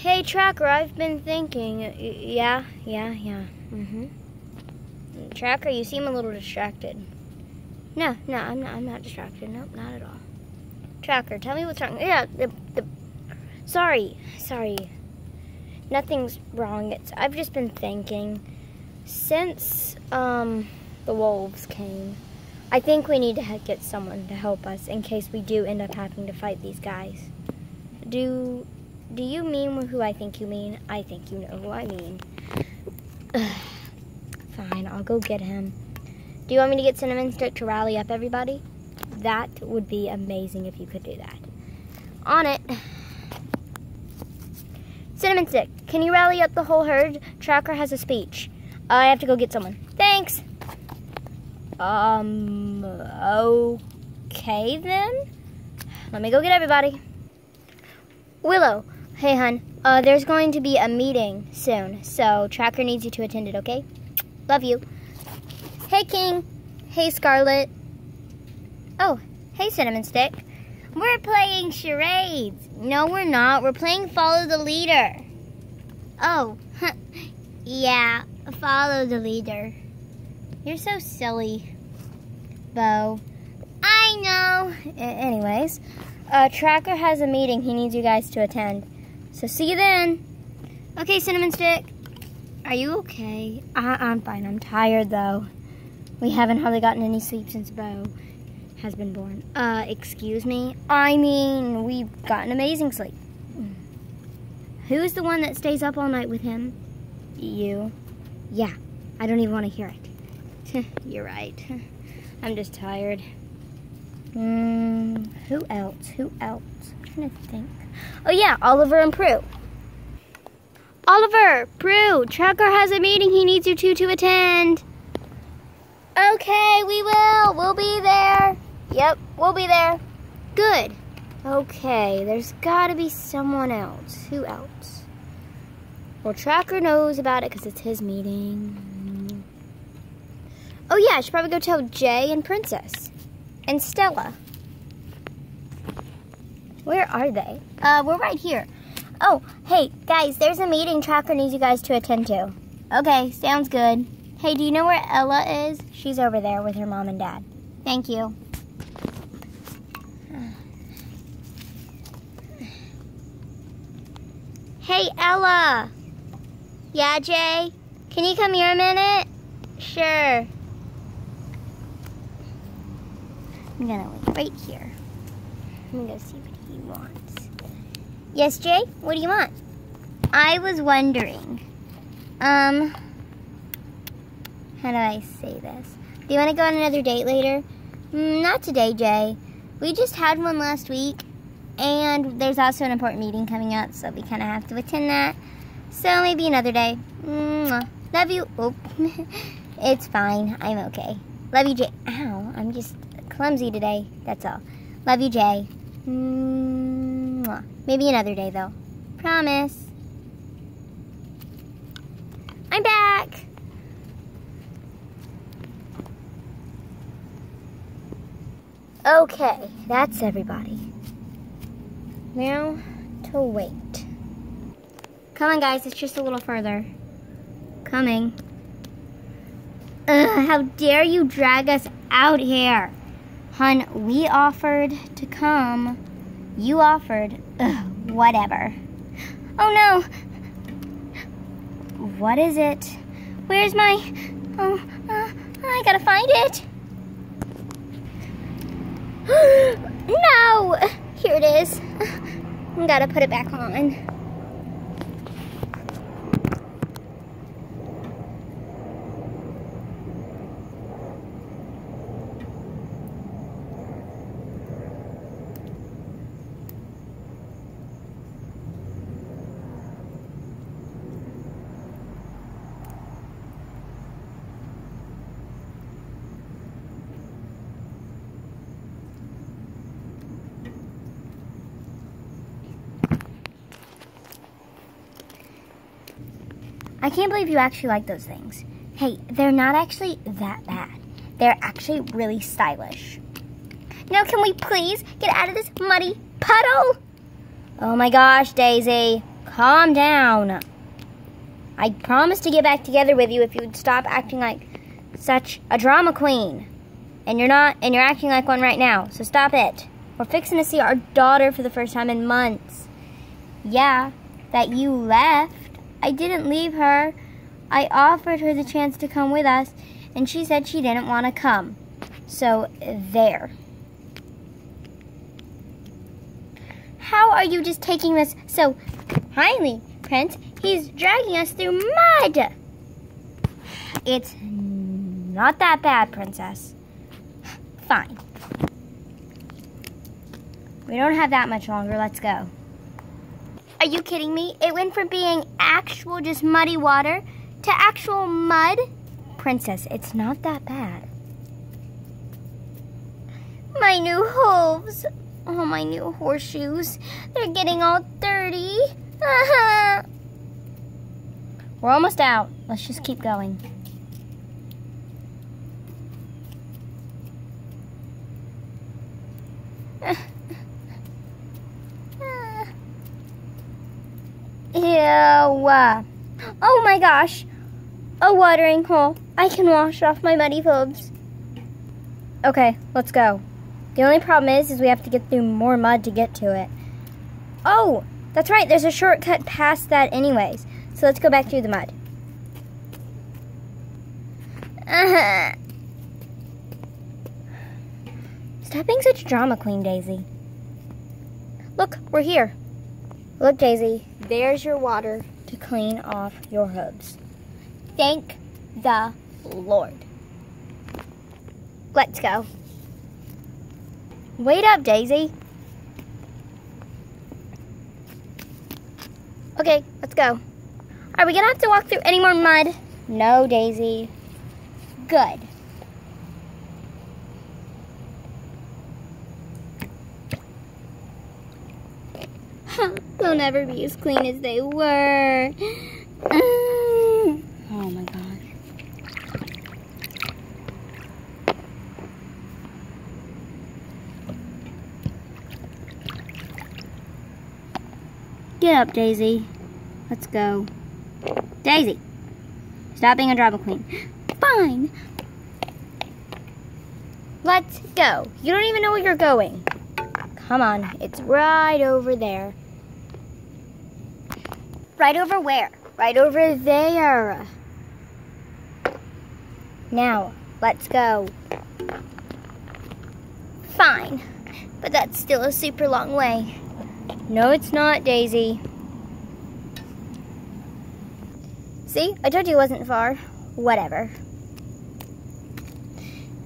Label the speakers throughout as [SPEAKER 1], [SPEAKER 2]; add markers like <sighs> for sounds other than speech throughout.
[SPEAKER 1] Hey, Tracker, I've been thinking. Yeah, yeah, yeah. Mm-hmm. Tracker, you seem a little distracted. No, no, I'm not. I'm not distracted. Nope, not at all. Tracker, tell me what's wrong. Yeah, the, the. Sorry, sorry. Nothing's wrong. It's. I've just been thinking. Since um, the wolves came, I think we need to get someone to help us in case we do end up having to fight these guys. Do do you mean who I think you mean? I think you know who I mean. <sighs> Fine, I'll go get him. Do you want me to get Cinnamon Stick to rally up everybody? That would be amazing if you could do that. On it. Cinnamon Stick, can you rally up the whole herd? Tracker has a speech. I have to go get someone. Thanks. Um, okay then. Let me go get everybody. Willow, hey hun, uh, there's going to be a meeting soon, so Tracker needs you to attend it, okay? Love you. Hey King. Hey Scarlet. Oh, hey Cinnamon Stick. We're playing charades. No, we're not. We're playing follow the leader. Oh, <laughs> yeah, follow the leader. You're so silly, Bo. I know. Anyways, uh, Tracker has a meeting he needs you guys to attend. So see you then. Okay, Cinnamon Stick. Are you okay? I- I'm fine. I'm tired though. We haven't hardly gotten any sleep since Bo has been born. Uh, excuse me? I mean, we've gotten amazing sleep. Who's the one that stays up all night with him? You. Yeah, I don't even want to hear it. <laughs> You're right. <laughs> I'm just tired. Mm, who else? Who else? I'm trying to think. Oh yeah, Oliver and Prue. Oliver, Prue, Tracker has a meeting he needs you two to attend. Okay, we will. We'll be there. Yep, we'll be there. Good. Okay, there's got to be someone else. Who else? Well, Tracker knows about it because it's his meeting. Oh, yeah, I should probably go tell Jay and Princess. And Stella. Where are they? Uh, we're right here. Oh, hey, guys, there's a meeting Tracker needs you guys to attend to. Okay, sounds good. Hey, do you know where Ella is? She's over there with her mom and dad. Thank you. Hey, Ella. Yeah, Jay? Can you come here a minute? Sure. I'm gonna wait right here. I'm gonna see what he wants. Yes, Jay? What do you want? I was wondering, um, how do I say this? Do you want to go on another date later? Mm, not today, Jay. We just had one last week, and there's also an important meeting coming up, so we kind of have to attend that. So maybe another day. Mwah. Love you. Oh, <laughs> it's fine. I'm okay. Love you, Jay. Ow, I'm just clumsy today. That's all. Love you, Jay. Mwah. Maybe another day, though. Promise. I'm back. Okay, that's everybody. Now to wait. Come on, guys, it's just a little further. Coming. Ugh, how dare you drag us out here? Hun, we offered to come. You offered. Ugh, whatever. Oh no! What is it? Where's my. Oh, uh, I gotta find it. <gasps> no! Here it is. I <sighs> gotta put it back on. I can't believe you actually like those things. Hey, they're not actually that bad. They're actually really stylish. Now, can we please get out of this muddy puddle? Oh my gosh, Daisy. calm down. I promised to get back together with you if you would stop acting like such a drama queen. And you're not, and you're acting like one right now, so stop it. We're fixing to see our daughter for the first time in months. Yeah, that you left. I didn't leave her. I offered her the chance to come with us, and she said she didn't want to come. So, there. How are you just taking this so highly, Prince? He's dragging us through mud. It's not that bad, Princess. Fine. We don't have that much longer. Let's go. Are you kidding me? It went from being actual just muddy water to actual mud? Princess, it's not that bad. My new hooves. Oh, my new horseshoes. They're getting all dirty. <laughs> We're almost out. Let's just keep going. Ew. Oh my gosh. A watering hole. I can wash off my muddy hooves. Okay, let's go. The only problem is, is we have to get through more mud to get to it. Oh, that's right. There's a shortcut past that anyways. So let's go back through the mud. Uh-huh. Stop being such a drama queen, Daisy. Look, we're here. Look, Daisy, there's your water to clean off your hooves. Thank the Lord. Let's go. Wait up, Daisy. Okay, let's go. Are we gonna have to walk through any more mud? No, Daisy. Good. They'll never be as clean as they were. oh my gosh. Get up, Daisy. Let's go. Daisy, stop being a drama queen. Fine. Let's go. You don't even know where you're going. Come on, it's right over there. Right over where? Right over there. Now, let's go. Fine, but that's still a super long way. No, it's not, Daisy. See, I told you it wasn't far. Whatever.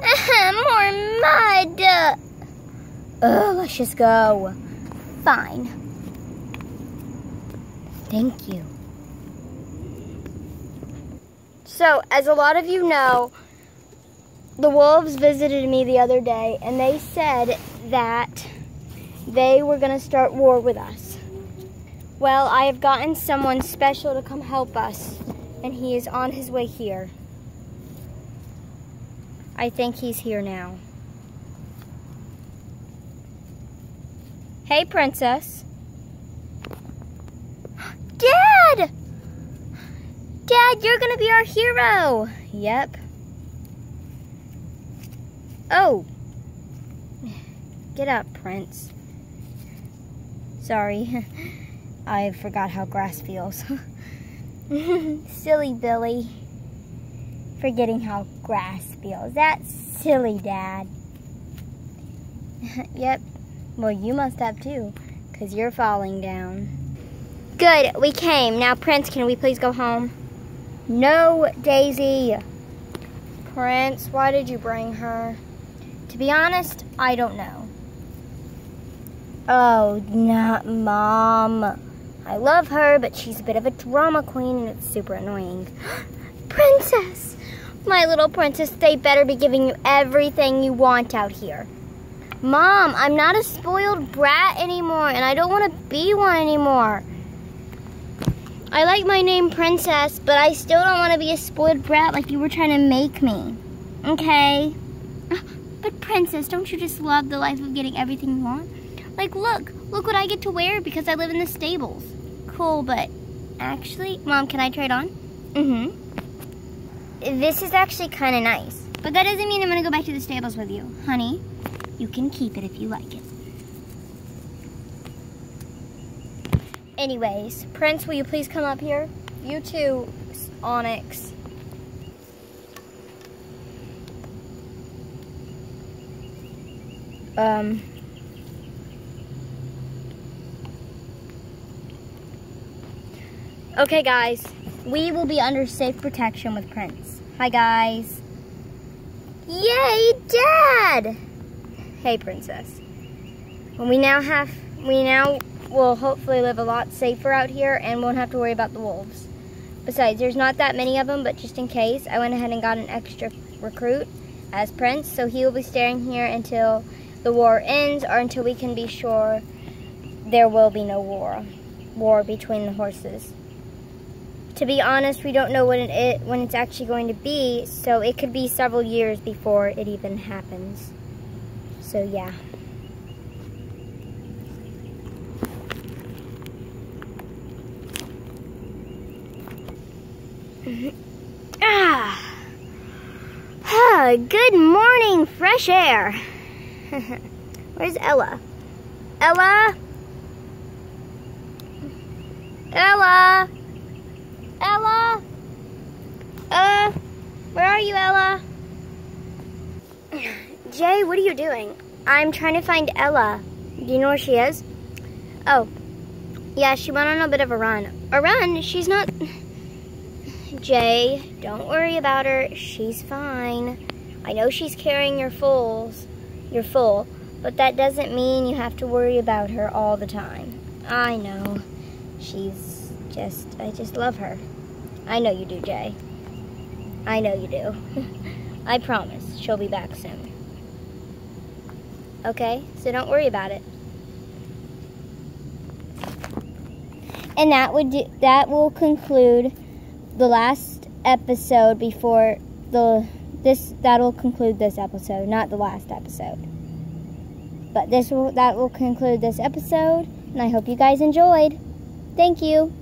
[SPEAKER 1] Uh-huh, more mud! Ugh, let's just go. Fine. Thank you. So, as a lot of you know, the wolves visited me the other day and they said that they were going to start war with us. Well, I have gotten someone special to come help us, and he is on his way here. I think he's here now. Hey, princess. Dad! Dad, you're gonna be our hero. Yep. Oh. Get up, Prince. Sorry. <laughs> I forgot how grass feels. <laughs> silly Billy. Forgetting how grass feels. That's silly, Dad. <laughs> yep. Well, you must have too, because you're falling down. Good, we came. Now, Prince, can we please go home? No, Daisy. Prince, why did you bring her? To be honest, I don't know. Oh, not mom. I love her, but she's a bit of a drama queen and it's super annoying. <gasps> princess! My little princess, they better be giving you everything you want out here. Mom, I'm not a spoiled brat anymore and I don't want to be one anymore. I like my name Princess, but I still don't want to be a spoiled brat like you were trying to make me. Okay? But Princess, don't you just love the life of getting everything you want? Like, look, look what I get to wear because I live in the stables. cool, but actually, Mom, can I try it on? Mm-hmm. This is actually kind of nice. But that doesn't mean I'm going to go back to the stables with you. Honey, you can keep it if you like it. Anyways, Prince, will you please come up here? You too, Onyx. Um... Okay, guys. We will be under safe protection with Prince. Hi, guys. Yay, Dad! Hey, Princess. Well, we now have, we now will hopefully live a lot safer out here and won't have to worry about the wolves. Besides, there's not that many of them, but just in case, I went ahead and got an extra recruit as Prince, so he will be staying here until the war ends or until we can be sure there will be no war, war between the horses to be honest, we don't know when it when it's actually going to be, so it could be several years before it even happens. So yeah. Ah. ah, good morning, fresh air. <laughs> Where's Ella? Ella? Ella? Ella? Uh, where are you, Ella? <sighs> Jay, what are you doing? I'm trying to find Ella. Do you know where she is? Oh, yeah, she went on a bit of a run. A run? She's not... Jay, don't worry about her. She's fine. I know she's carrying your fulls, your full, but that doesn't mean you have to worry about her all the time. I know. She's just, I just love her. I know you do, Jay. I know you do. <laughs> I promise she'll be back soon. Okay, so don't worry about it. And that would do, that will conclude the last episode before the this that will conclude this episode, not the last episode. But this will that will conclude this episode, and I hope you guys enjoyed. Thank you.